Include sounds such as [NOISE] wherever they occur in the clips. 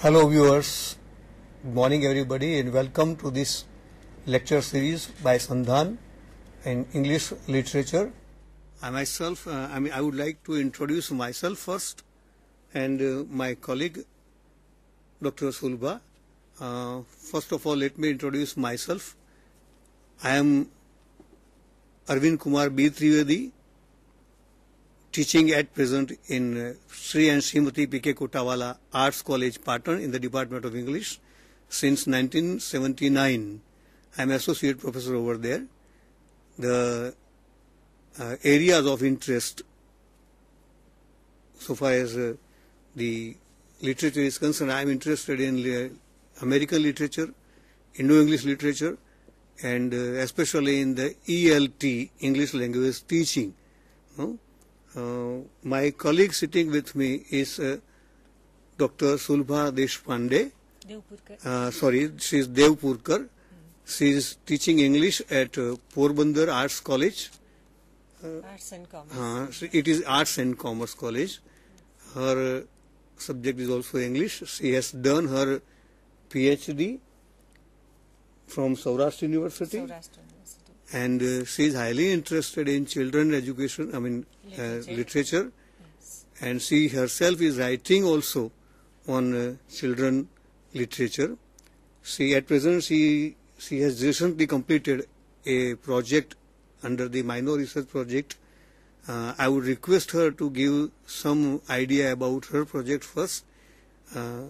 Hello viewers, good morning everybody and welcome to this lecture series by Sandhan in English literature. I myself, uh, I mean I would like to introduce myself first and uh, my colleague Dr. Sulbha. Uh, first of all let me introduce myself. I am Arvind Kumar B. Trivedi, teaching at present in uh, Sri and Srimati P.K. Kotawala Arts College, Patan in the Department of English since 1979. I am associate professor over there. The uh, areas of interest so far as uh, the literature is concerned, I am interested in uh, American literature, Indo-English literature, and uh, especially in the ELT, English language teaching. No? Uh, my colleague sitting with me is uh, Dr. Sulbha Deshpande. Uh, sorry, she is Devpurkar. She is teaching English at uh, Porbandar Arts College. Arts and Commerce. Uh, it is Arts and Commerce College. Her uh, subject is also English. She has done her PhD from Saurashtra University Saurashtra University. And uh, she is highly interested in children education, I mean uh, Literature. literature, Yes. and she herself is writing also on uh, children literature. She at present she she has recently completed a project under the Minor Research Project. Uh, I would request her to give some idea about her project first, uh,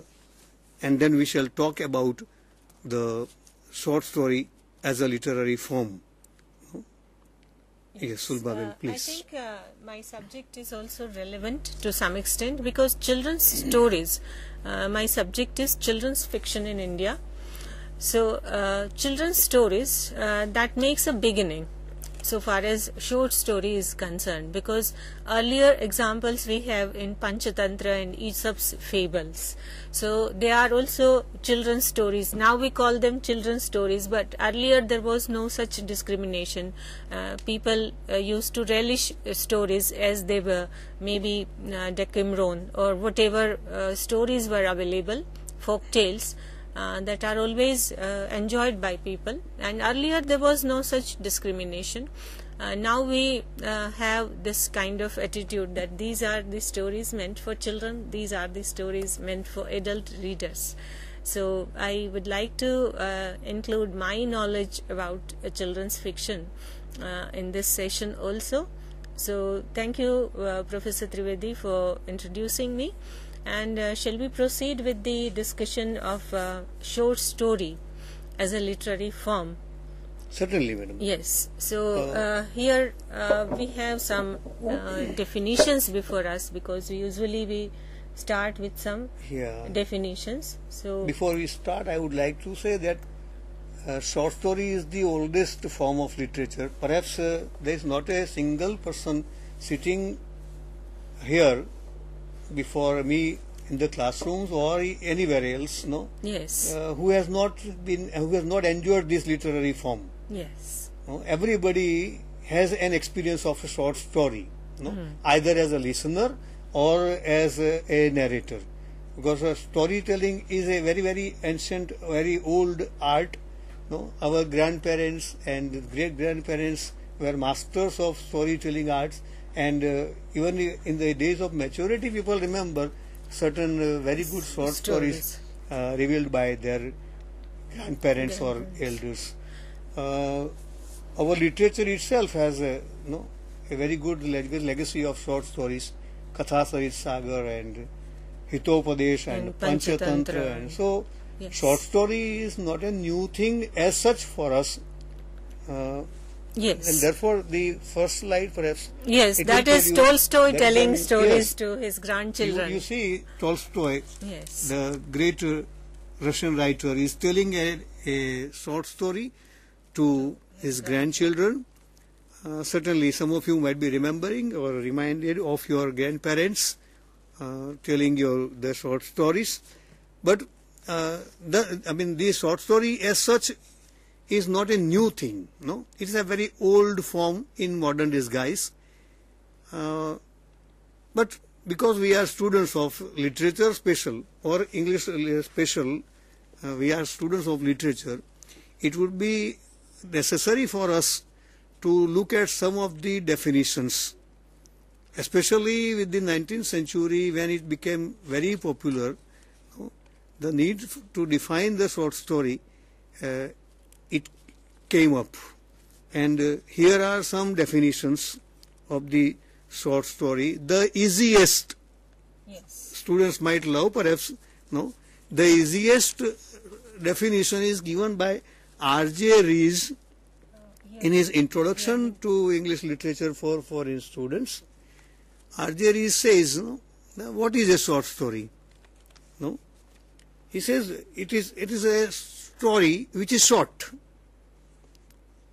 and then we shall talk about the short story as a literary form. Yes, Sulbabin, Uh, please. I think uh, my subject is also relevant to some extent because children's stories, uh, my subject is children's fiction in India. So, uh, children's stories, uh, that makes a beginning so far as short story is concerned because earlier examples we have in Panchatantra and Aesop's fables. So they are also children's stories. Now we call them children's stories, but earlier there was no such discrimination. Uh, people uh, used to relish uh, stories as they were, maybe uh, Decameron or whatever uh, stories were available, folk tales uh, that are always uh, enjoyed by people. And earlier there was no such discrimination. Uh, now we uh, have this kind of attitude that these are the stories meant for children these are the stories meant for adult readers. So i would like to uh, include my knowledge about children's fiction uh, in this session also. So thank you professor trivedi for introducing me and uh, shall we proceed with the discussion of uh, short story as a literary form? Certainly, madam. Yes. So uh, here uh, we have some uh, definitions before us because usually we start with some Yeah. definitions. So Before we start, I would like to say that uh, short story is the oldest form of literature. Perhaps uh, there is not a single person sitting here before me in the classrooms or anywhere else, no, yes, uh, who has not been, who has not enjoyed this literary form. yes, No? Everybody has an experience of a short story, no? either as a listener or as a, a narrator. Because uh, storytelling is a very, very ancient, very old art. No? Our grandparents and great grandparents were masters of storytelling arts, and uh, even in the days of maturity, people remember certain uh, very good short stories, Stories. uh, revealed by their grandparents or elders. Uh, our literature itself has a you know, a very good leg- legacy of short stories, Katha Sarit Sagar and Hitopadesh and, And Panchatantra. Panchatantra. And so, Yes. short story is not a new thing as such for us. Uh, yes. and therefore, the first slide perhaps. yes, that is tell Tolstoy that telling when- stories yes, to his grandchildren. you see, Tolstoy, yes. the great uh, Russian writer, is telling a, a short story to his grandchildren. Uh, certainly, some of you might be remembering or reminded of your grandparents uh, telling your the short stories. But uh, the, I mean, the short story as such is not a new thing. No, it is a very old form in modern disguise. Uh, but because we are students of literature special or English special, uh, we are students of literature, it would be necessary for us to look at some of the definitions, especially with the 19th century when it became very popular, the need to define the short story, uh, it came up. And uh, here are some definitions of the short story. The easiest, Yes. students might love perhaps, no, the easiest definition is given by R.J. Rees in his introduction to English literature for foreign students. R.J. Rees says, no, what is a short story? No, he says it is it is a story which is short.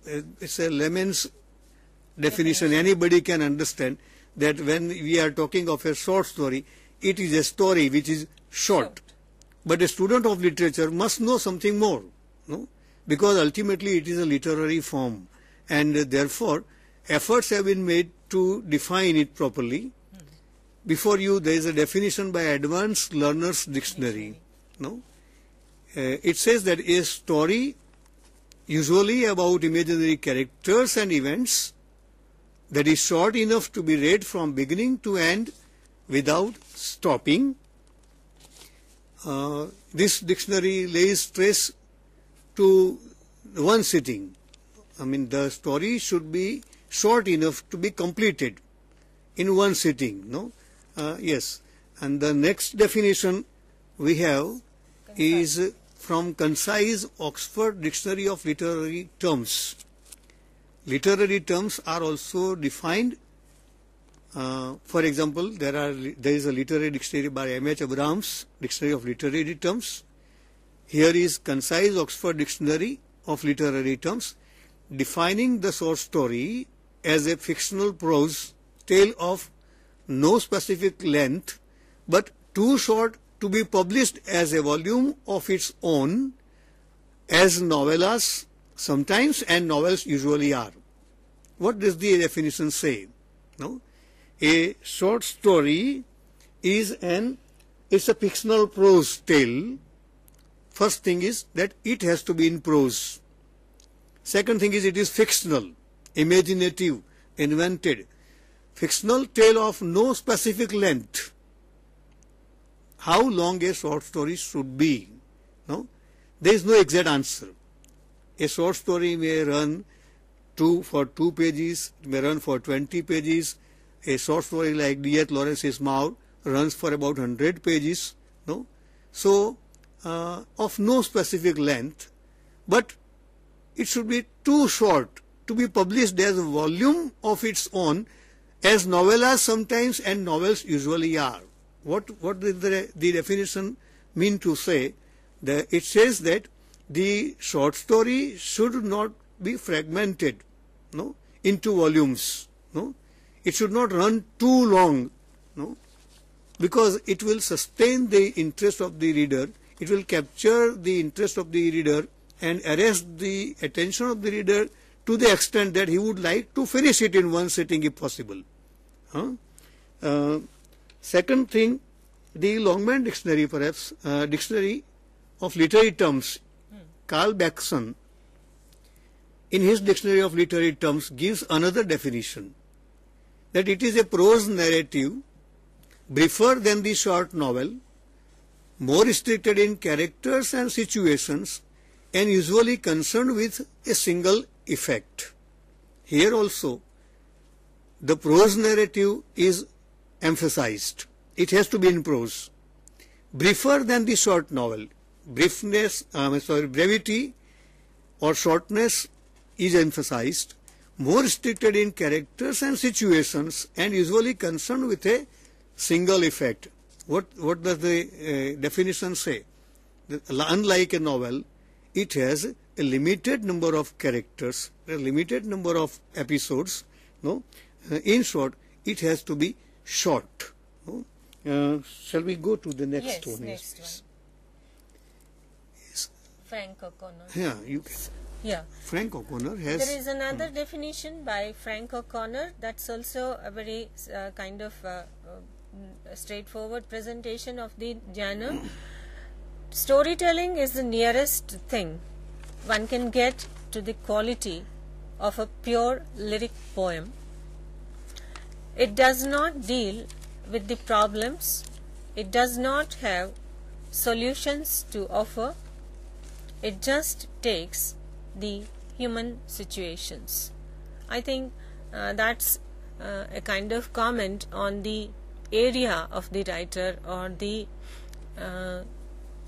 It's a layman's definition. Anybody can understand that when we are talking of a short story, it is a story which is short. Short. But a student of literature must know something more, no? Because ultimately it is a literary form, and uh, therefore efforts have been made to define it properly. Before you, there is a definition by Advanced Learners Dictionary. No, it says that a story, usually about imaginary characters and events, that is short enough to be read from beginning to end without stopping. Uh, this dictionary lays stress to one sitting. I mean, the story should be short enough to be completed in one sitting. No, uh, yes. And the next definition we have is from concise Oxford Dictionary of Literary Terms. Literary terms are also defined. Uh, for example, there are there is a literary dictionary by M. H. Abrams, Dictionary of Literary Terms. Here is concise Oxford Dictionary of Literary Terms, defining the short story as a fictional prose tale of no specific length, but too short to be published as a volume of its own, as novellas sometimes and novels usually are. What does the definition say? No, a short story is an it's a fictional prose tale. First thing is that it has to be in prose. Second thing is it is fictional, imaginative, invented. Fictional tale of no specific length. How long a short story should be? No, there is no exact answer. A short story may run two for two pages, it may run for 20 pages. A short story like D.H. Lawrence's Mouth runs for about 100 pages. No, so uh, of no specific length, but it should be too short to be published as a volume of its own, as novellas sometimes and novels usually are. What what does the, the definition mean to say? The, it says that the short story should not be fragmented, no, into volumes, no. It should not run too long, no, because it will sustain the interest of the reader. It will capture the interest of the reader and arrest the attention of the reader to the extent that he would like to finish it in one sitting if possible. Huh? Uh, second thing, the Longman Dictionary, perhaps, uh, Dictionary of Literary Terms, Karl Beckson, in his Dictionary of Literary Terms, gives another definition that it is a prose narrative briefer than the short novel, more restricted in characters and situations, and usually concerned with a single effect. Here also, the prose narrative is emphasized. It has to be in prose. Briefer than the short novel. Briefness, um, sorry, brevity or shortness is emphasized. More restricted in characters and situations and usually concerned with a single effect. What, what does the uh, definition say? Unlike a novel, it has a limited number of characters, a limited number of episodes. No, Uh, in short, it has to be short. No? Uh, shall we go to the next Yes, one? next Yes, Frank O'Connor. Yeah, you can. Yeah. Frank O'Connor has. There is another definition by Frank O'Connor that's also a very uh, kind of uh, uh, straightforward presentation of the genre. Storytelling is the nearest thing one can get to the quality of a pure lyric poem. It does not deal with the problems, it does not have solutions to offer, it just takes the human situations. I think uh, that's uh, a kind of comment on the area of the writer or the uh,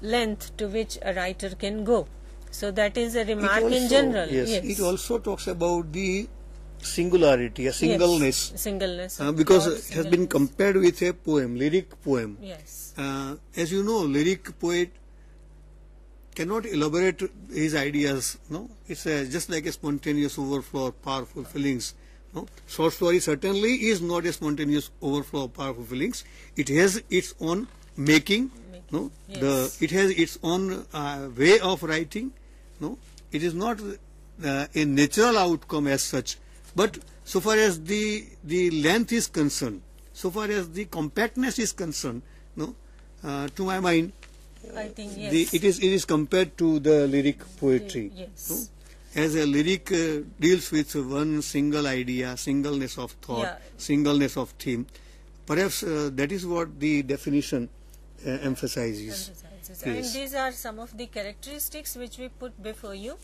length to which a writer can go. So that is a remark also, in general. Yes, it also talks about the singularity, a singleness. Yes, singleness. Uh, because it has been compared with a poem, lyric poem. Yes. Uh, as you know, lyric poet cannot elaborate his ideas. No, it's a, just like a spontaneous overflow of powerful feelings. No, short story certainly is not a spontaneous overflow of powerful feelings. It has its own making. No, Yes. the it has its own uh, way of writing. No, it is not uh, a natural outcome as such. But so far as the the length is concerned, so far as the compactness is concerned, no, uh, to my mind, I think yes. the, it is it is compared to the lyric poetry. Yes. no? As a lyric uh, deals with one single idea, singleness of thought, Yeah. singleness of theme. Perhaps uh, that is what the definition uh, emphasizes. emphasizes. Yes. And these are some of the characteristics which we put before you.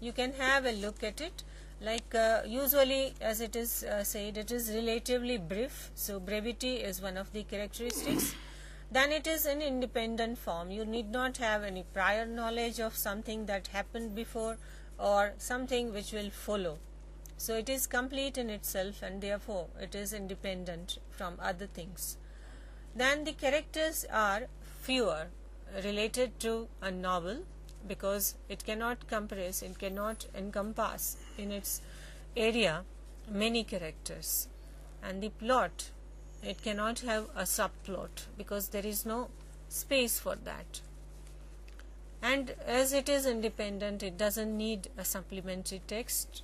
You can have a look at it. Like uh, usually, as it is uh, said, it is relatively brief. So brevity is one of the characteristics. [CLEARS THROAT] Then it is an independent form. You need not have any prior knowledge of something that happened before or something which will follow. So it is complete in itself and therefore it is independent from other things. Then the characters are fewer related to a novel because it cannot compress, it cannot encompass in its area many characters. And the plot, it cannot have a subplot because there is no space for that. And as it is independent, it doesn't need a supplementary text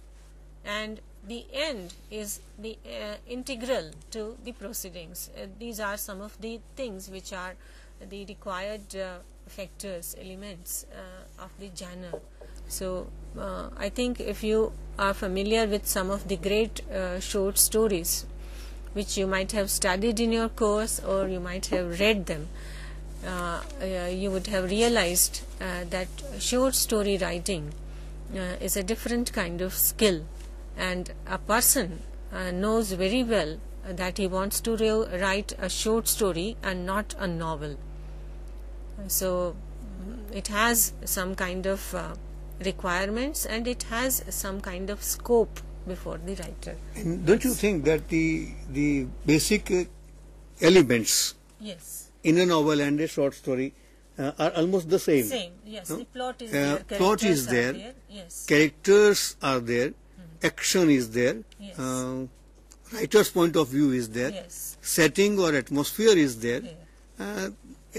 and the end is the uh, integral to the proceedings. Uh, these are some of the things which are the required uh, factors, elements uh, of the genre. So, uh, I think if you are familiar with some of the great uh, short stories which you might have studied in your course or you might have read them, uh, uh, you would have realized uh, that short story writing uh, is a different kind of skill and a person knows very well that he wants to write a short story and not a novel so it has some kind of uh, requirements and it has some kind of scope before the writer And don't you think that the the basic uh, elements yes in a novel and a short story uh, are almost the same? same yes No? the plot is Uh, there plot is characters are there. yes Characters are there, action is there, Yes. uh, writer's point of view is there, yes setting or atmosphere is there. Yeah. Uh,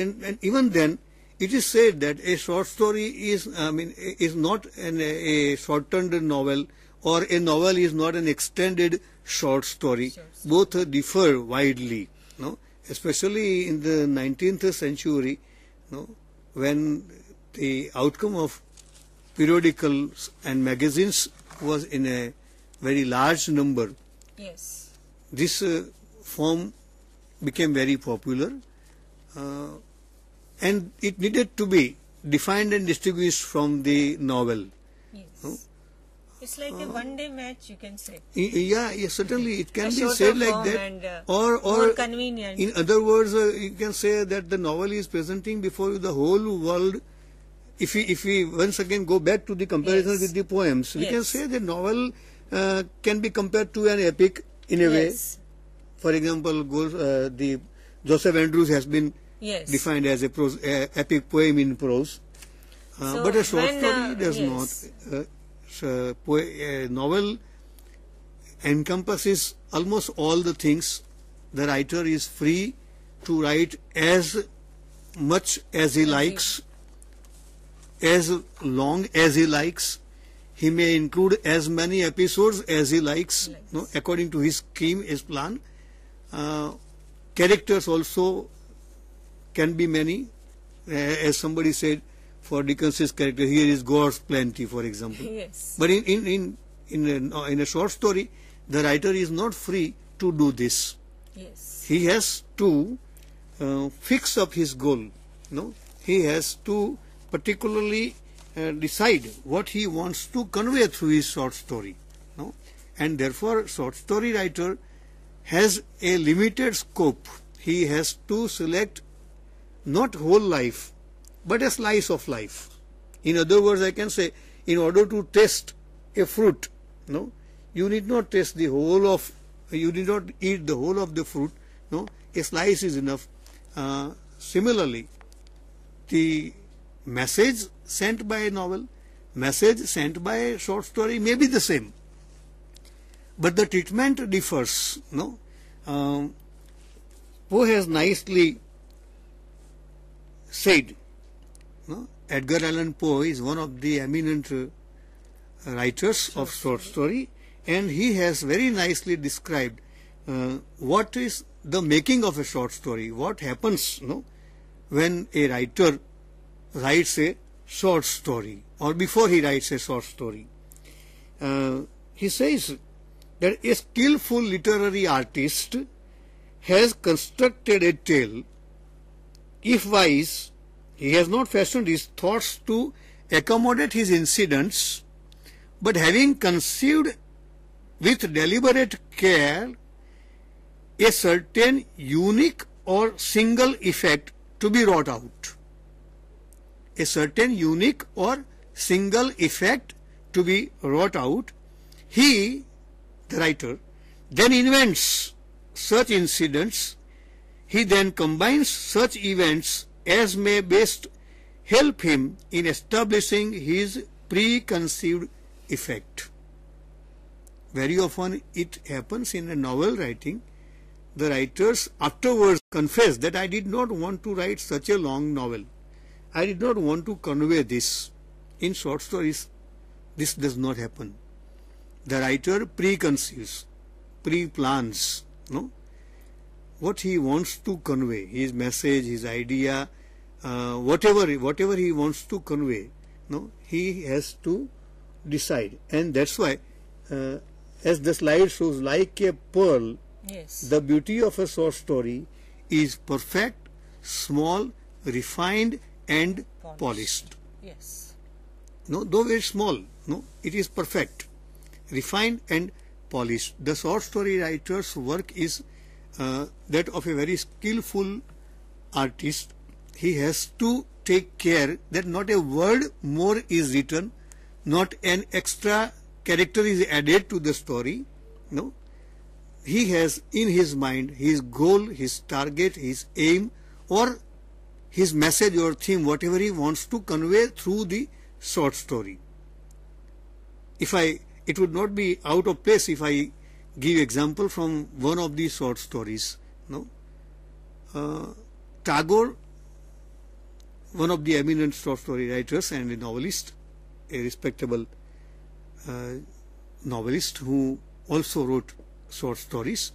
and, and even then, it is said that a short story is, I mean, is not an, a shortened novel or a novel is not an extended short story. Sure. Both differ widely, no? especially in the 19th century, no? when the outcome of periodicals and magazines was in a very large number yes this uh, form became very popular uh, and it needed to be defined and distinguished from the novel. yes No? it's like a one day match you can say Yeah, yeah, certainly it can A be said like that. and, uh, or, or more convenient. In other words, uh, you can say that the novel is presenting before you the whole world. If we, if we once again go back to the comparison Yes. with the poems, we can say the novel uh, can be compared to an epic in a way. yes For example, goes, uh, the Joseph Andrews has been yes defined as a prose, uh, epic poem in prose. Uh, So but a short when, story uh, does yes. not. Uh, so po- a novel encompasses almost all the things. The writer is free to write as much as he he- likes, as long as he likes. He may include as many episodes as he likes, Likes. no, according to his scheme, his plan. Uh, characters also can be many. Uh, as somebody said, for Dickens's character, here is God's plenty, for example. Yes. But in, in, in, in, a, in a short story, the writer is not free to do this. Yes. He has to uh, fix up his goal. No, he has to particularly uh, decide what he wants to convey through his short story. No, and therefore, short story writer has a limited scope. He has to select not whole life, but a slice of life. In other words, I can say, in order to taste a fruit, no, you need not taste the whole of, you need not eat the whole of the fruit, no, a slice is enough. Uh, similarly, the message sent by a novel, message sent by a short story may be the same, but the treatment differs. No, um, Poe has nicely said. No, Edgar Allan Poe is one of the eminent uh, writers of short story, and he has very nicely described uh, what is the making of a short story. What happens, no, when a writer writes a short story, or before he writes a short story. Uh, he says that a skillful literary artist has constructed a tale. If wise, he has not fashioned his thoughts to accommodate his incidents, but having conceived with deliberate care a certain unique or single effect to be wrought out. A certain unique or single effect to be wrought out, he, the writer, then invents such incidents, he then combines such events as may best help him in establishing his preconceived effect. Very often it happens in a novel writing, the writers afterwards confess that I did not want to write such a long novel. I did not want to convey this. In short stories, this does not happen. The writer preconceives, pre-plans, no? What he wants to convey, his message, his idea, uh, whatever, whatever he wants to convey, no? He has to decide. And that's why, uh, as the slide shows, like a pearl, Yes. the beauty of a short story is perfect, small, refined, and Polished. polished. yes. No, though very small, no, it is perfect, refined, and polished. The short story writer's work is uh, that of a very skillful artist. He has to take care that not a word more is written, not an extra character is added to the story. No, he has in his mind his goal, his target, his aim, or his message or theme, whatever he wants to convey through the short story. If I, it would not be out of place if I give example from one of these short stories. No, uh, Tagore, one of the eminent short story writers and a novelist, a respectable uh, novelist who also wrote short stories.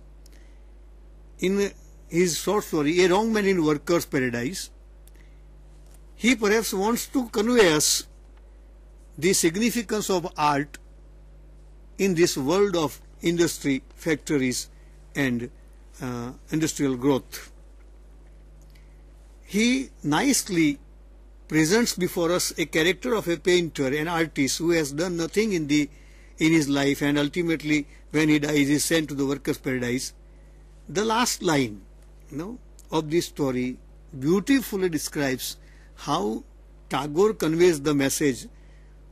In his short story, A Wrong Man in Workers' Paradise, he perhaps wants to convey us the significance of art in this world of industry, factories, and uh, industrial growth. He nicely presents before us a character of a painter, an artist who has done nothing in the in his life and ultimately when he dies is sent to the workers' paradise. The last line you know, of this story beautifully describes how Tagore conveys the message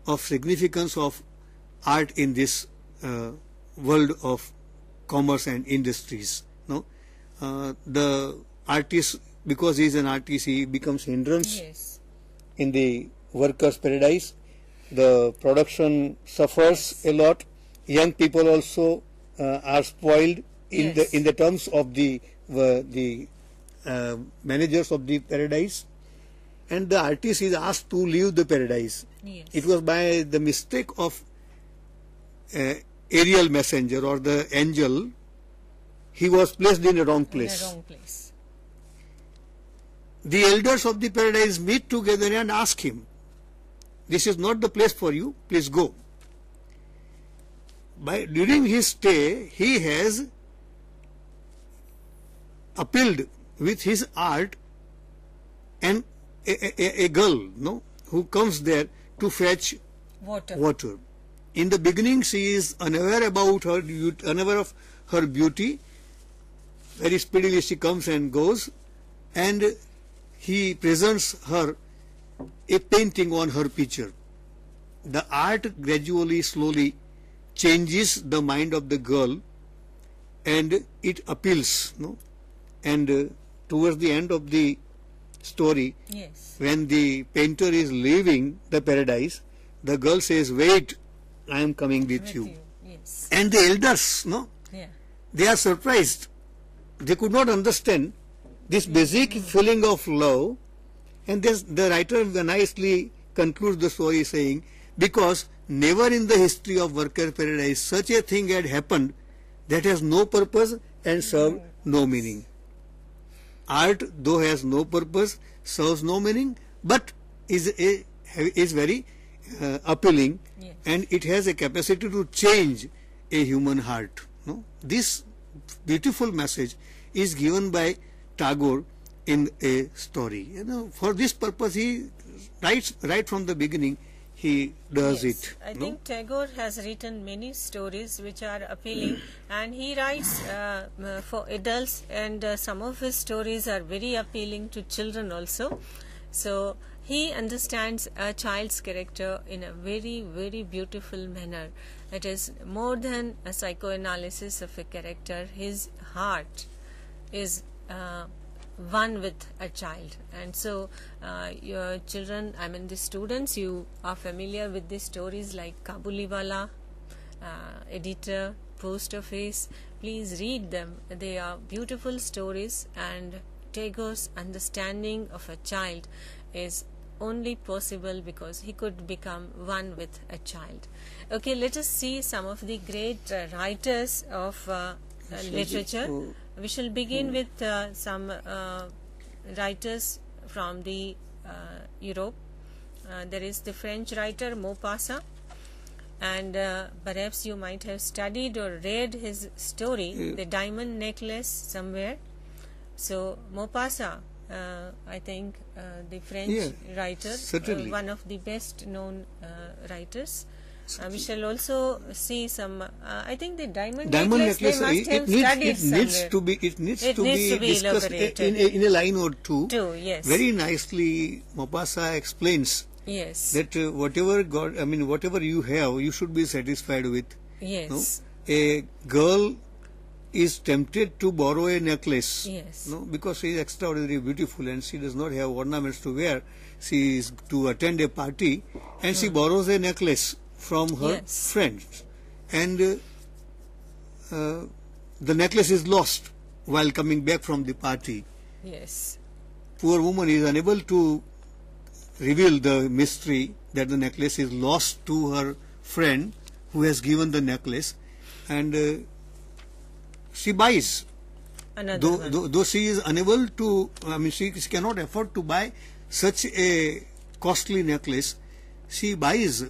of significance of art in this uh, world of commerce and industries. No, uh, the artist because he is an artist, he becomes hindrance Yes. in the workers' paradise. The production suffers a lot. Young people also uh, are spoiled in Yes. the in the terms of the uh, the uh, managers of the paradise, and the artist is asked to leave the paradise. Yes. It was by the mistake of uh, aerial messenger or the angel. He was placed in a wrong In place the wrong place. the elders of the paradise meet together and ask him, This is not the place for you, please go. By, during his stay, he has appealed with his art and a, a, a girl no, who comes there to fetch Water. water. In the beginning, she is unaware about her, unaware of her beauty. Very speedily she comes and goes, and he presents her a painting on her picture. The art gradually, slowly changes the mind of the girl, and it appeals. No, and uh, towards the end of the story, Yes. when the painter is leaving the paradise, the girl says, Wait, I am coming with, With you. you. Yes. And the elders, no, Yeah. they are surprised. They could not understand this basic mm-hmm. feeling of love. And this, the writer nicely concludes the story saying, Because never in the history of worker paradise such a thing had happened that has no purpose and served no meaning. Art, though has no purpose, serves no meaning, but is eh, a, is very uh, appealing, Yes. and it has a capacity to change a human heart. No, this beautiful message is given by Tagore in a story. You know, for this purpose, he writes right from the beginning. He does Yes. it. I no? think Tagore has written many stories which are appealing, and he writes uh, for adults, and uh, some of his stories are very appealing to children also. So he understands a child's character in a very, very beautiful manner. It is more than a psychoanalysis of a character. His heart is uh, one with a child and so uh, your children i mean the students you are familiar with the stories like kabuliwala uh, editor post office please read them they are beautiful stories and tagore's understanding of a child is only possible because he could become one with a child okay let us see some of the great uh, writers of uh, uh, literature we shall begin with uh, some uh, writers from the uh, Europe. Uh, there is the French writer Maupassant, and uh, perhaps you might have studied or read his story. The Diamond Necklace, somewhere. So Maupassant, I think uh, the French Yeah, writer, uh, one of the best known uh, writers. Uh, we shall also see some. Uh, I think the diamond, diamond necklace, necklace, it, it needs it needs to be it needs It to needs be to be discussed in a, in a line or two. Two, yes. Very nicely, Maupassant explains Yes. that uh, whatever God, I mean, whatever you have, you should be satisfied with. yes. No, a girl is tempted to borrow a necklace. Yes. No, because she is extraordinarily beautiful and she does not have ornaments to wear. She is to attend a party and she borrows a necklace from her Hmm. Yes. friends, and uh, uh, the necklace is lost while coming back from the party. Yes. Poor woman is unable to reveal the mystery that the necklace is lost to her friend who has given the necklace, and uh, she buys Another though, one. though, though she is unable to, I mean, she, she cannot afford to buy such a costly necklace, she buys,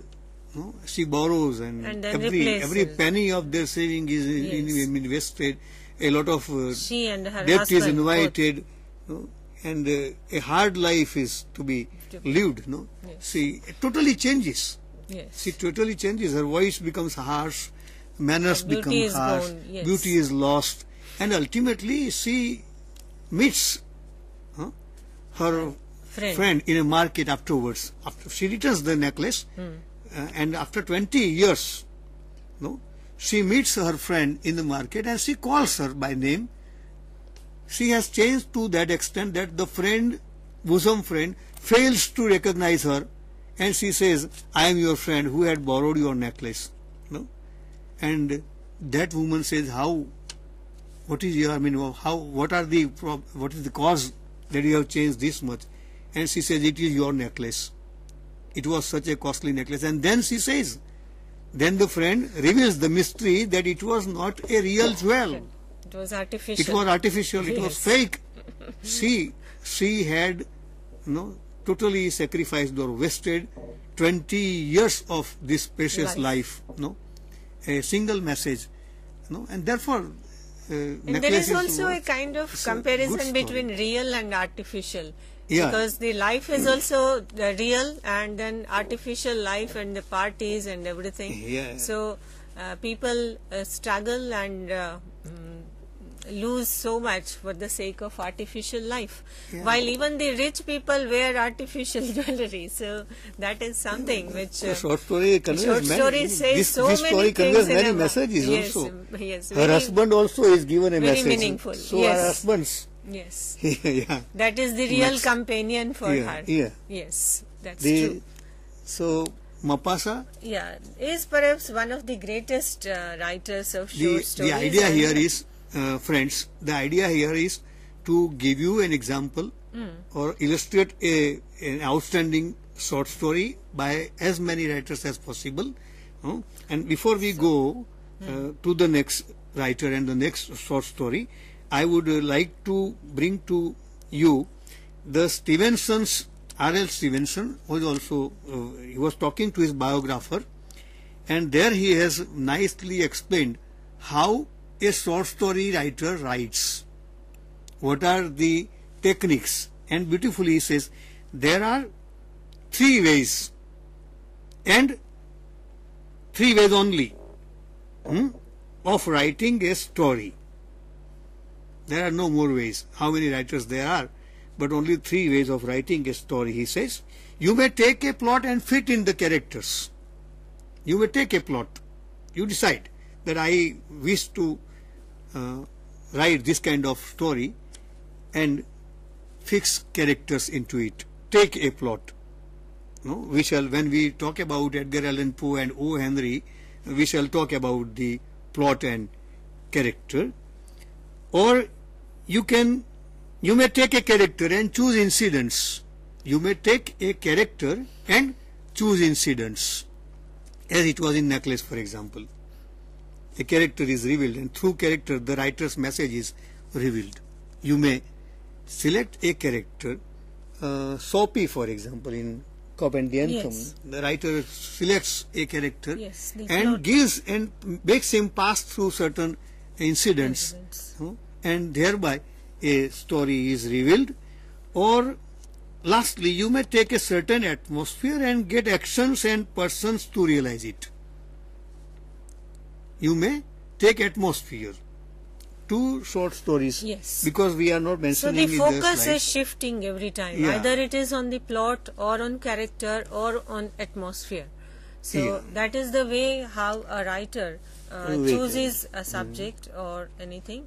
no? she borrows, and, And every every penny of their saving is in, in- invested. A lot of uh, she and her debt is invited, no? and uh, a hard life is to be lived. No, Yes. she totally changes. Yes. She totally changes. Her voice becomes harsh, manners Beauty become harsh, gone, yes. beauty is lost, and ultimately she meets huh, her Friend. friend in a market afterwards. After she returns the necklace, Hmm. uh, and after 20 years, no, she meets her friend in the market and she calls her by name. She has changed to that extent that the friend, bosom friend, fails to recognize her, and she says, "I am your friend who had borrowed your necklace." And that woman says, "How? What is your? I mean, how? What are the? What is the cause that you have changed this much?" And she says, "It is your necklace. It was such a costly necklace." And then she says, then the friend reveals the mystery that it was not a real jewel. It was artificial. It was artificial. It was fake. [LAUGHS] She she had you know, totally sacrificed or wasted 20 years of this precious life, Life. no? A single message, no? and therefore uh, And there is also a kind of it's a good comparison between real and artificial. Yeah. Because the life is also the real and then artificial life and the parties and everything. Yeah. So uh, people uh, struggle and uh, mm, lose so much for the sake of artificial life. Yeah. While even the rich people wear artificial [LAUGHS] jewelry. So that is something which. So uh, short story conveys short many, story says this, so this many story things conveys many messages yes, also. yes, Her very- husband also is given a very message. meaningful, So yes. her husbands. Yes. [LAUGHS] yeah. That is the real Next. companion for Yeah, her. yeah. Yes, that's The, true. so Maupassant, Yeah, is perhaps one of the greatest uh, writers of the, short the stories. idea here is, uh, friends, the idea here is to give you an example Hmm. or illustrate a, an outstanding short story by as many writers as possible. no? And before we go Hmm. uh, to the next writer and the next short story, I would uh, like to bring to you the Stevenson's R.L. Stevenson was also uh, he was talking to his biographer and there he has nicely explained how a short story writer writes what are the techniques? And beautifully he says there are three ways and three ways only hmm, of writing a story. There are no more ways. How many writers there are but only three ways of writing a story he says. You may take a plot and fit in the characters. You may take a plot. You decide that i wish to uh, write this kind of story and fix characters into it. Take a plot. No we shall when we talk about edgar allan poe and o. Henry we shall talk about the plot and character. Or you can you may take a character and choose incidents. You may take a character and choose incidents. As it was in necklace for example a character is revealed and through character the writer's message is revealed you may select a character uh, soapy for example in Cop and the Anthem Yes. the writer selects a character Yes, and plot. gives and makes him pass through certain incidents, Incidents. and thereby a story is revealed or lastly you may take a certain atmosphere and get actions and persons to realize it you may take atmosphere two short stories Yes. because we are not mentioning. So the focus is shifting every time. Yeah. Either it is on the plot or on character or on atmosphere. So Yeah. that is the way how a writer uh, chooses a subject or anything.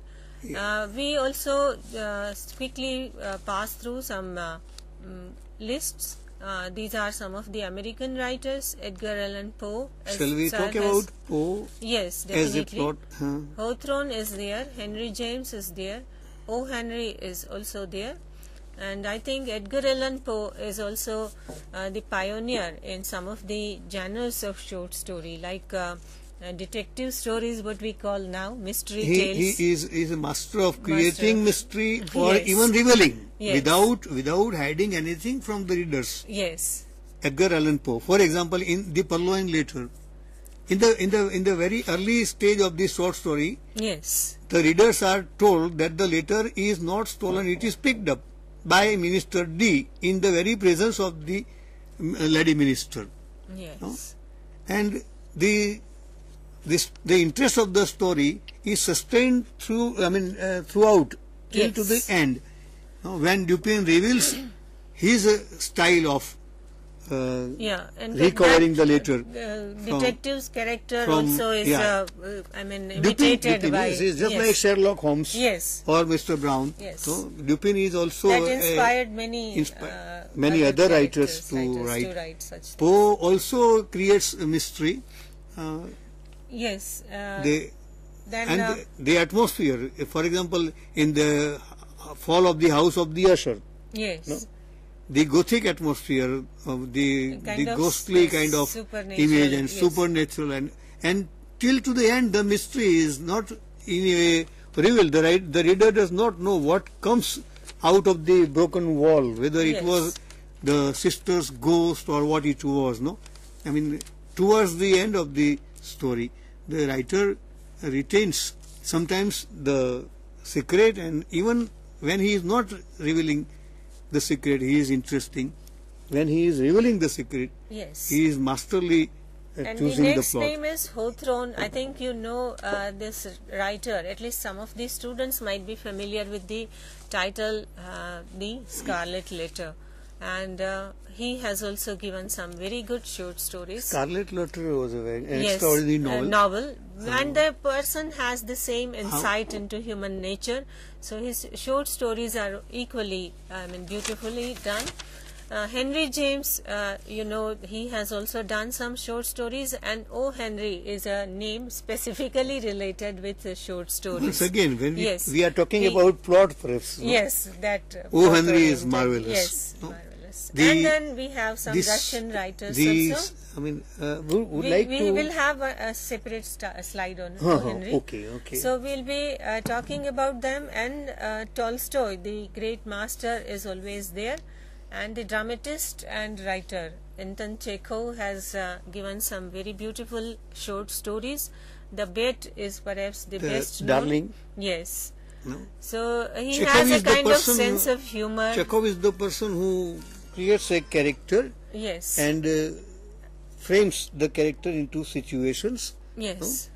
Uh, we also uh, quickly uh, pass through some uh, mm, lists. Uh, these are some of the American writers, Edgar Allan Poe. as shall we talk about Poe Yes, as a definitely. plot huh? Hawthorne is there, Henry James is there, O. Henry is also there, and I think Edgar Allan Poe is also uh, the pioneer in some of the genres of short story, like uh, uh, detective stories, what we call now mystery he, tales. he is is a master of creating of- mystery or Yes. even revealing Yes. without without hiding anything from the readers. Yes, edgar allan poe. For example in the purloined letter in the in the in the very early stage of this short story yes, the readers are told that the letter is not stolen it is picked up by minister d in the very presence of the mm, lady minister. Yes, and the this the interest of the story is sustained through I mean uh, throughout till Yes. to the end. Now, when Dupin reveals his uh, style of uh, yeah, and recovering that, the letter, uh, detective's character from- also is, yeah. uh, uh, I mean, Dupin, imitated Dupin by. is, is just yes. like Sherlock Holmes Yes. or Mr. Brown. Yes. So Dupin is also that a- inspired many inspi- uh, many other writers characters, to writers write. to write such Poe also creates a mystery. Uh, yes uh, they then and uh, the, the atmosphere. For example, in the fall of the house of the usher, yes the gothic atmosphere of the Kind the of ghostly kind of image and yes. supernatural and and till to the end the mystery is not in a way revealed. The, right, the reader does not know what comes out of the broken wall, whether it was the sister's ghost or what it was, no? I mean, towards the end of the story, the writer retains sometimes the secret and even when he is not revealing the secret, he is interesting. When he is revealing the secret, Yes. he is masterly at and the choosing the, next name is Hawthorne. I think you know uh, this writer. At least some of the students might be familiar with the title, uh, The Scarlet Letter. And uh, he has also given some very good short stories. Scarlet Letter was a very Yes, extraordinary uh, novel. novel. And the person has the same insight into human nature. So his short stories are equally, I mean, beautifully done. Uh, Henry James, uh, you know, he has also done some short stories, and O. Henry is a name specifically related with the short stories. Once again, when we, Yes. we are talking He- about plot perhaps. no? Yes, that. Uh, O. Henry is marvelous. Yes, No? marvelous. The- and then we have some This- Russian writers these, also. I mean, uh, would, would we, like we to. will have a, a separate slide on Uh-huh, Henry. okay, okay. So we'll be uh, talking about them, and uh, Tolstoy, the great master, is always there, and the dramatist and writer Anton Chekhov has uh, given some very beautiful short stories. The Bet is perhaps the, The best Darling? known. Yes. no? So he Chekhov has a kind of sense of humor. Chekhov is the person who creates a character Yes. and uh, frames the character into situations. yes.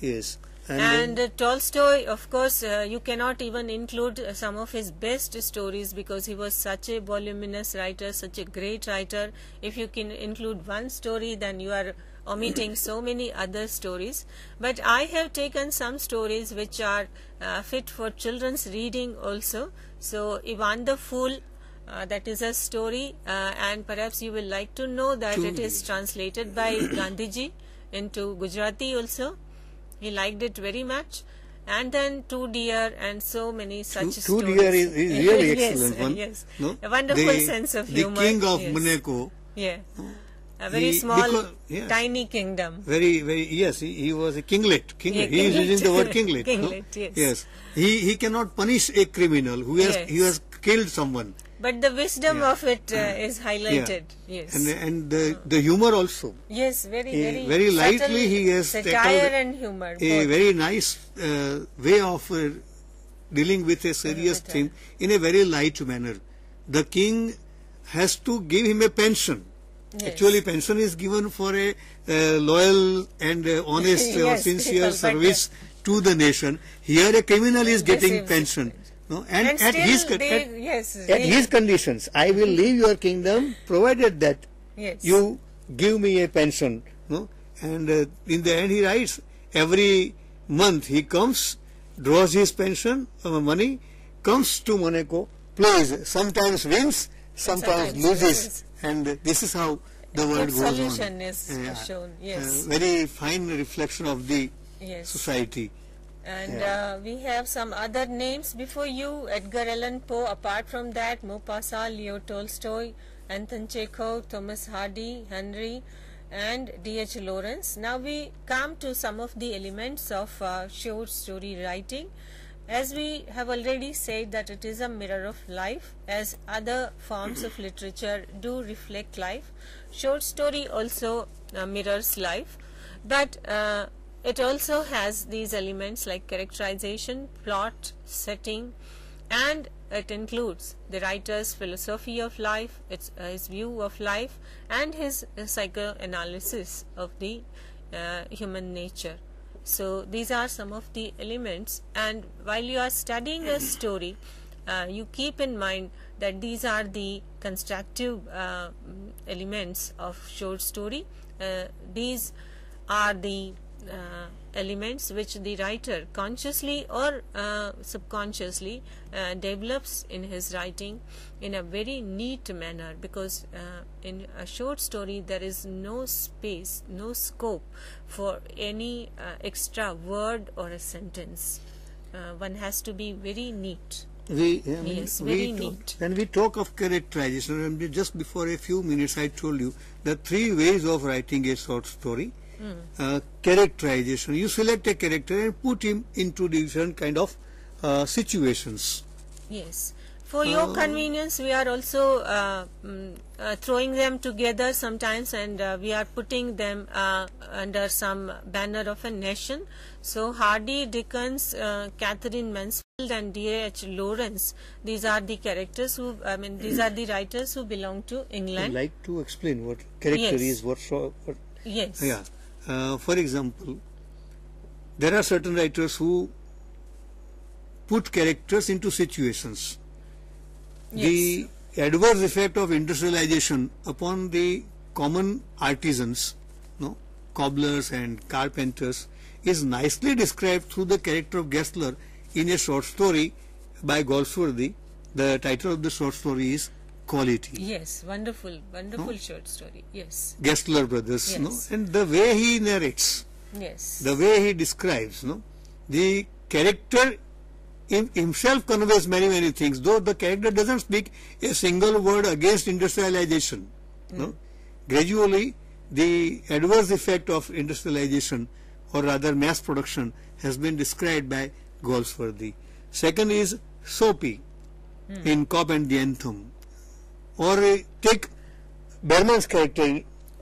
Yes. And, And uh, uh, Tolstoy, of course, uh, you cannot even include uh, some of his best stories because he was such a voluminous writer, such a great writer. If you can include one story, then you are omitting so many other stories. But I have taken some stories which are uh, fit for children's reading also. So, Ivan the Fool. Uh, that is a story, uh, and perhaps you will like to know that it is translated by [CLEARS THROAT] Gandhiji into Gujarati also. He liked it very much. And then Too Dear and so many such Two- Two stories. Deer is, is [LAUGHS] really yes, excellent one. Yes, No? a wonderful the, sense of the humor. king of yes. Monaco, Yeah, a very small, because- yes. tiny kingdom. very, very, yes, he, he was a kinglet. kinglet. Yeah, he is using the word kinglet. no? Kinglet, yes. He, he cannot punish a criminal who has, Yes. he has killed someone. But the wisdom Yeah. of it uh, is highlighted. Yes. And, and the, the humor also. yes, very, very, very lightly he has satire and humor. a both. very nice uh, way of uh, dealing with a serious theme in a very light manner. The king has to give him a pension. Yes. Actually, pension is given for a uh, loyal and uh, honest [LAUGHS] or sincere [LAUGHS] uh, service to the nation. Here, a criminal is getting pension. No? And, And at his they- at, yes, at they- his conditions, I will leave your kingdom provided that yes. you give me a pension. No? And uh, in the end, he writes every month he comes, draws his pension uh, money, comes to Monaco, plays, sometimes wins, sometimes, sometimes loses, and uh, this is how the world goes on. solution is shown, Uh, yes. very fine reflection of the yes. society. And Yeah. uh, we have some other names before you Edgar Allan Poe. Apart from that, Maupassant, Leo Tolstoy, Anton Chekhov, Thomas Hardy, Henry, and D.H. Lawrence. Now we come to some of the elements of uh, short story writing. As we have already said that it is a mirror of life, as other forms of [CLEARS THROAT] literature do reflect life, short story also uh, mirrors life, but uh, it also has these elements like characterization, plot, setting, and it includes the writer's philosophy of life, its, uh, his view of life, and his uh, psychoanalysis of the uh, human nature. So these are some of the elements, and while you are studying a story, uh, you keep in mind that these are the constructive uh, elements of short story. Uh, these are the uh, elements which the writer consciously or uh, subconsciously uh, develops in his writing in a very neat manner because uh, in a short story there is no space no scope for any uh, extra word or a sentence uh, one has to be very neat We, Yes, we very talk- neat. When we talk of characterization, and just before a few minutes I told you the three ways of writing a short story. Uh, characterization. You select a character and put him into different kind of uh, situations. Yes. For your convenience, we are also uh, mm, uh, throwing them together sometimes and uh, we are putting them uh, under some banner of a nation. So, Hardy, Dickens, uh, Katherine Mansfield and D.H. Lawrence, these are the characters who, I mean, these are the writers who belong to England. I'd like to explain what character Yes. is, what. What, Yes. yeah. Uh, for example, there are certain writers who put characters into situations. The adverse effect of industrialization upon the common artisans, no, cobblers and carpenters, is nicely described through the character of Gessler in a short story by Galsworthy. The title of the short story is Quality. Yes, wonderful, wonderful short story. Yes, Gessler brothers, no, Yes. and the way he narrates, yes, the way he describes, no, the character in himself conveys many many things. Though the character doesn't speak a single word against industrialization, mm. no, gradually the adverse effect of industrialization, or rather mass production, has been described by Galsworthy. Second is Soapy hmm. in Cop and the Anthem, or uh, take Behrman's character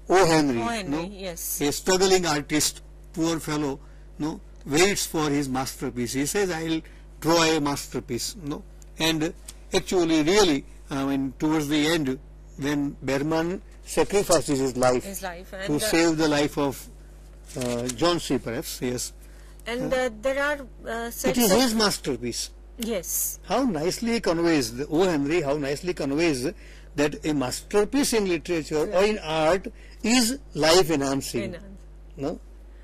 O. Henry, Oh, Henry, no? yes. a struggling artist, poor fellow, no, waits for his masterpiece. He says, "I'll draw a masterpiece," no, and actually, really, I mean, towards the end, when Berman sacrifices his life, His life to uh, save the life of uh, Johnsy Perhaps, yes, and uh, there are uh, it is his masterpiece. yes, How nicely conveys, the, O. Henry, how nicely conveys that a masterpiece in literature or in art is life enhancing. in, uh, No,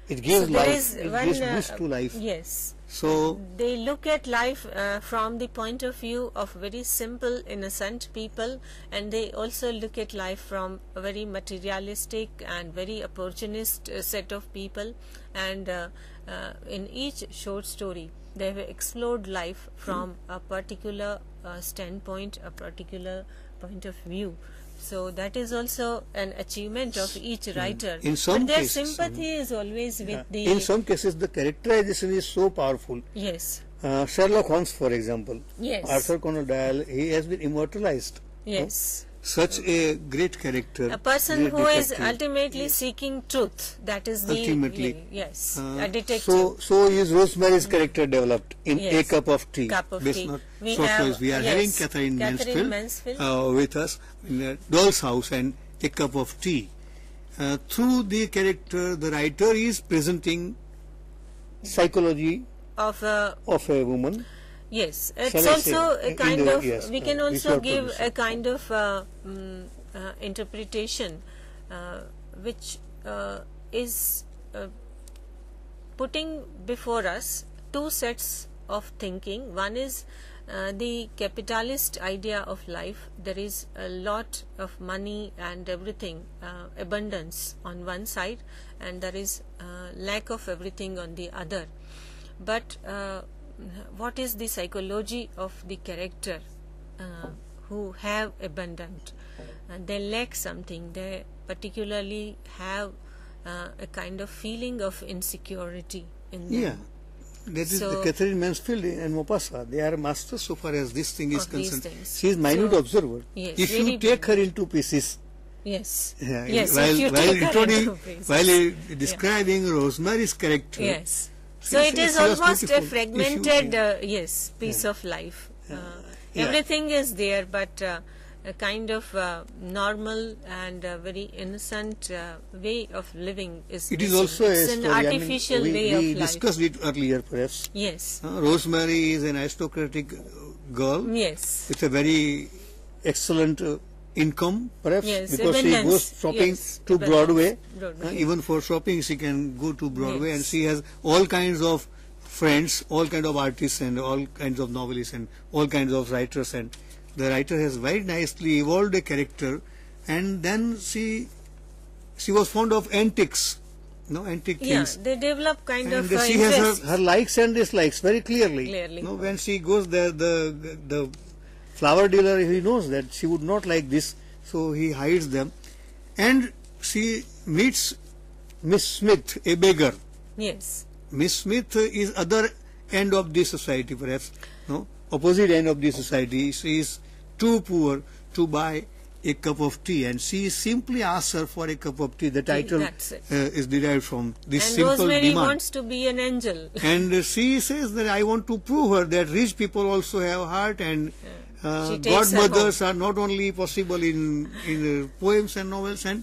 it gives there life. It one gives uh, boost to life. yes. So they look at life uh, from the point of view of very simple innocent people and they also look at life from a very materialistic and very opportunist uh, set of people and uh, uh, in each short story they have explored life from a particular uh, standpoint a particular point of view. So that is also an achievement of each writer. In some but their cases, sympathy is always with the in some cases the characterization is so powerful. yes. Uh, Sherlock Holmes, for example, yes. Arthur Conan Doyle, he has been immortalized. yes Such a great character. a person who is ultimately seeking truth that is the Ultimately. yes Uh, a detective So, so is Rosemary's character developed in Yes. A Cup of Tea. Cup of tea. on We short have- We are yes, having Katherine, Katherine Mansfield, Mansfield. uh, with us in a doll's house and A Cup of Tea. Uh, through the character, the writer is presenting psychology of uh, of a woman. Yes it's Shall say, also a kind the- of yes, we uh, can also give producer. a kind of uh, mm, uh, interpretation uh, which uh, is uh, putting before us two sets of thinking. One is uh, the capitalist idea of life. There is a lot of money and everything, uh, abundance on one side, and there is uh, lack of everything on the other. But uh, what is the psychology of the character uh, who have abundant? Uh, they lack something. They particularly have uh, a kind of feeling of insecurity in them. Yeah. That is So- the Katherine Mansfield and Maupassant. They are masters so far as this thing is concerned. She is minute So- observer. Yes, if you take her into pieces, Yes. yeah, yes. while, while, take her introducing- into places. while uh, describing Rosemary's character, Yes. So is- it is almost a beautiful. If you- fragmented, uh, yes, piece of life. Uh, Yeah. Everything is there, but uh, a kind of uh, normal and uh, very innocent uh, way of living is. it is also it's an story. I mean, artificial we, way we of life. We discussed it earlier, perhaps. Yes. Uh, Rosemary is an aristocratic girl Yes. with a very excellent uh, income, perhaps, Yes, because she goes shopping Yes, to. Broadway. Broadway. Uh, even for shopping, she can go to Broadway, and she has all kinds of friends, all kinds of artists, and all kinds of novelists, and all kinds of writers. And the writer has very nicely evolved a character, and then she she was fond of antiques, no antique Yeah, things. they develop kind And of uh, she has her, her likes and dislikes very clearly. Clearly. No, when she goes there, the the flower dealer he knows that she would not like this, so he hides them, and she meets Miss Smith, a beggar. Yes. Miss Smith is other end of the society, perhaps, no, opposite end of the society. She is too poor to buy a cup of tea, and she simply asks her for a cup of tea. The title uh, is derived from this and simple Rosemary demand. wants to be an angel. and she says that I want to prove her that rich people also have heart and uh, She takes her godmothers are not only possible in in uh, poems and novels and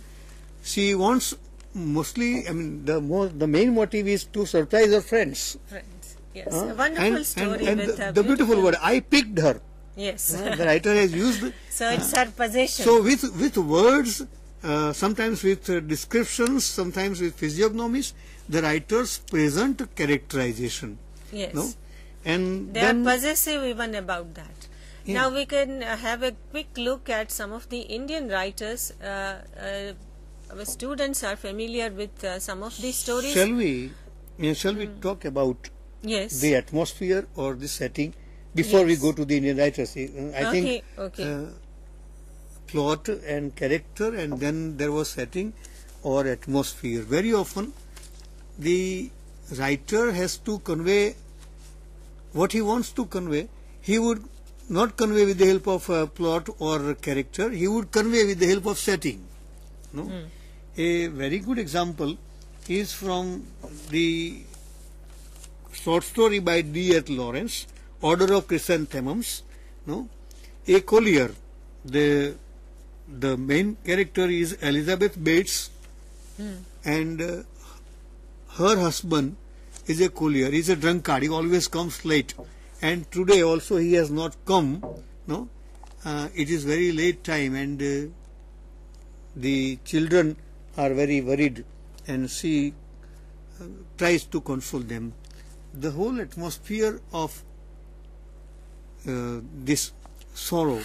she wants mostly I mean the most the main motive is to surprise her friends. Friends. Yes, Uh, a wonderful and, story and, and with the, the beautiful word I picked her. Yes. Uh, the writer has used [LAUGHS] so it's her possession. so with with words, uh, sometimes with uh, descriptions, sometimes with physiognomies, the writer's present characterization. yes. No, and They then are possessive even about that. Yeah. Now we can uh, have a quick look at some of the Indian writers. Uh, uh, our students are familiar with uh, some of these stories. shall we? yeah, shall we talk about yes. the atmosphere or the setting before we go to the Indian writers? I okay. think okay. uh, plot and character, and then there was setting or atmosphere. Very often, the writer has to convey what he wants to convey. He would not convey with the help of uh, plot or character. He would convey with the help of setting. No, a very good example is from the short story by D. H. Lawrence, Odour of Chrysanthemums. No, a collier. The the main character is Elizabeth Bates, and uh, her husband is a collier. He's a drunkard. He always comes late, and today also he has not come. No, uh, it is very late time, and uh, the children are very worried, and she uh, tries to console them. The whole atmosphere of uh, this sorrow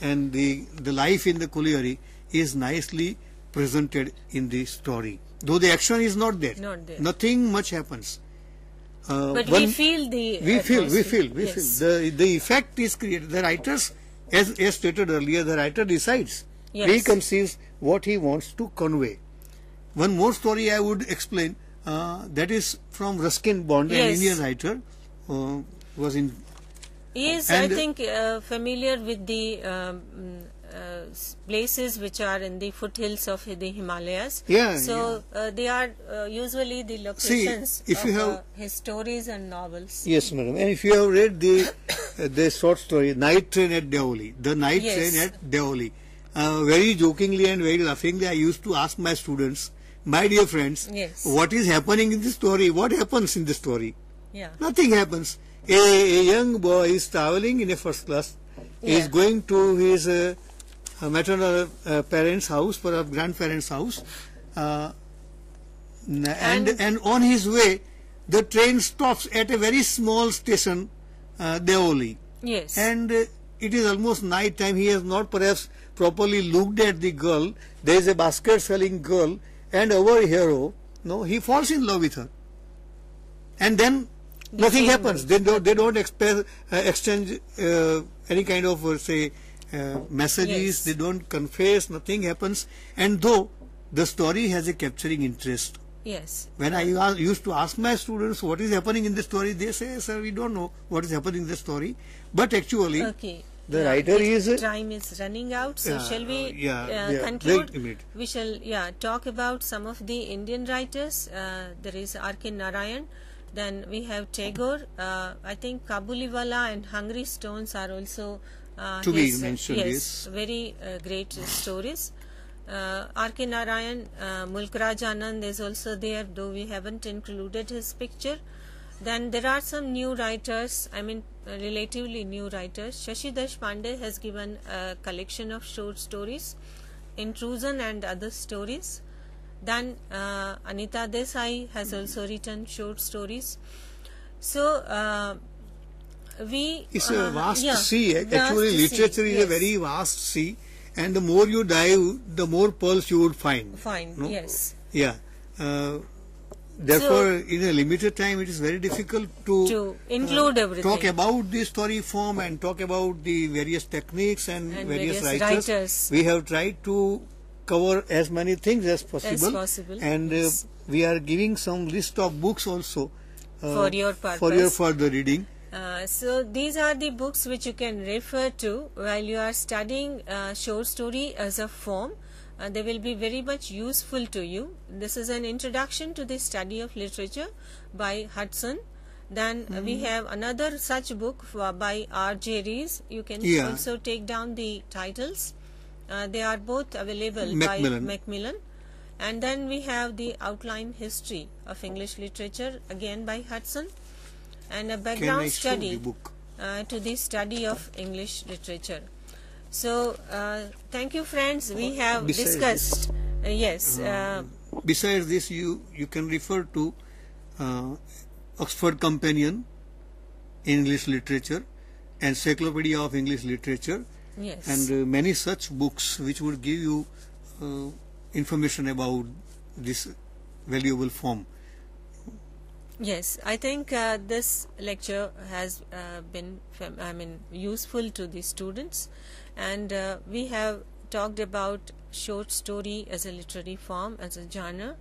and the the life in the colliery is nicely presented in the story. Though the action is not there, Not there. nothing much happens. Uh, but we feel the we feel, we feel, we yes. feel. The the effect is created. The writers, as as stated earlier, the writer decides, Yes. preconceives what he wants to convey. One more story I would explain. Uh, that is from Ruskin Bond, an Indian writer, uh, was in He is, And- I think, uh, familiar with the um, uh, places which are in the foothills of the Himalayas. Yeah, So uh, they are uh, usually the locations See, if of you have- uh, his stories and novels. Yes, madam. And if you have read the [COUGHS] uh, the short story "Night Train at Deoli," the night Yes. train at Deoli, uh, very jokingly and very laughingly, I used to ask my students, my dear friends, Yes. what is happening in the story? What happens in the story? Yeah. Nothing happens. A, a young boy is traveling in a first class. He is going to his maternal uh, parents' house, perhaps grandparents' house, uh, and, And- and on his way, the train stops at a very small station, uh, Deoli, Yes. and uh, it is almost night time. He has not perhaps properly looked at the girl. There is a basket selling girl, and our hero, no, he falls in love with her, and then The nothing happens. way. They don't they don't express, uh, exchange uh, any kind of uh, say uh, messages. Yes. They don't confess. Nothing happens, and though the story has a capturing interest. yes. When I used to ask my students what is happening in the story, they say, "Sir, we don't know what is happening in the story." But actually, Okay. The Yeah, writer is, time is running out. So Yeah, shall we uh, yeah, uh, yeah, conclude? wait a minute. We shall yeah talk about some of the Indian writers. Uh, there is R. K. Narayan. Then we have Tagore. Uh, I think Kabuliwala and Hungry Stones are also To be uh, mentioned, yes. very uh, great uh, stories. Uh, R. K. Narayan, uh, Anand is also there, though we haven't included his picture. Then there are some new writers, I mean, uh, relatively new writers. Shashi Deshpande has given a collection of short stories, Intrusion and Other Stories. Then uh, Anita Desai has also written short stories. So, uh, we. it's uh, a vast yeah, sea. Actually, sea, literature is a very vast sea, and the more you dive, the more pearls you would find. Fine, no? yes. Yeah. Uh, therefore, in a limited time, it is very difficult to, To include everything. talk about the story form and talk about the various techniques and, And various, various writers. writers. We have tried to cover as many things as possible. possible, And yes. uh, we are giving some list of books also uh, for your purpose. for your further reading. Uh, so these are the books which you can refer to while you are studying uh, short story as a form. Uh, they will be very much useful to you. This is an introduction to the study of literature by Hudson. Then uh, we have another such book for, by R.J. Rees. You can Yeah. also take down the titles. Uh, they are both available Macmillan. by Macmillan. And then we have the outline history of English literature again by Hudson and a background study uh, to the study of English literature. So, uh, thank you, friends. We have Besides discussed. Uh, yes, uh, Besides this, you, you can refer to uh, Oxford Companion English Literature, Encyclopedia of English Literature, yes, and uh, many such books which would give you uh, information about this valuable form. Yes. I think uh, this lecture has uh, been, I mean, useful to the students, and uh, we have talked about short story as a literary form, as a genre.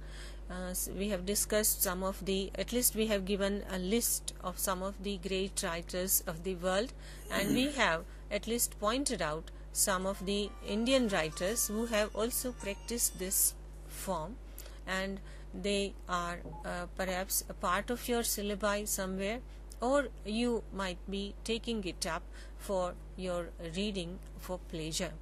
Uh, s- we have discussed some of the, at least we have given a list of some of the great writers of the world, and we [CLEARS THROAT] have at least pointed out some of the Indian writers who have also practiced this form, and they are uh, perhaps a part of your syllabi somewhere, or you might be taking it up for your reading for pleasure.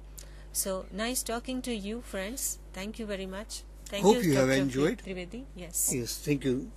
So nice talking to you, friends. Thank you very much. Thank Hope you, you have enjoyed. Trivedi. Yes. Yes, thank you.